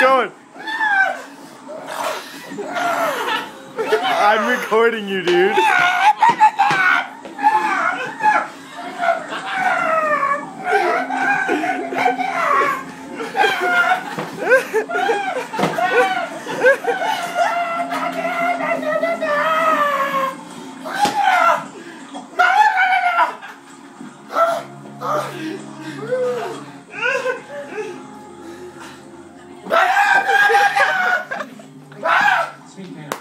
keep. I'm recording you, dude. Sweet man.